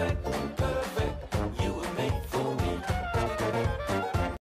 perfect.